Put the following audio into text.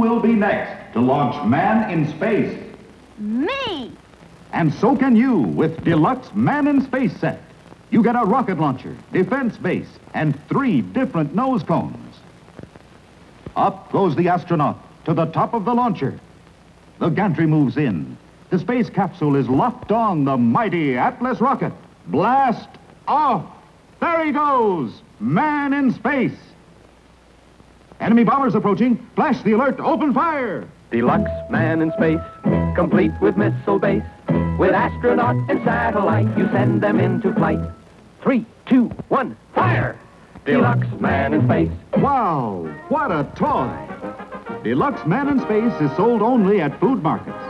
Who will be next to launch man in space? Me! And so can you with Deluxe Man in Space set. You get a rocket launcher, defense base, and three different nose cones. Up goes the astronaut to the top of the launcher. The gantry moves in. The space capsule is locked on the mighty Atlas rocket. Blast off! There he goes! Man in space! Enemy bombers approaching. Flash the alert. Open fire! Deluxe man in space, complete with missile base. With astronaut and satellite, you send them into flight. Three, two, one, fire! Deluxe man in space. Wow, what a toy! Deluxe Man in Space is sold only at food markets.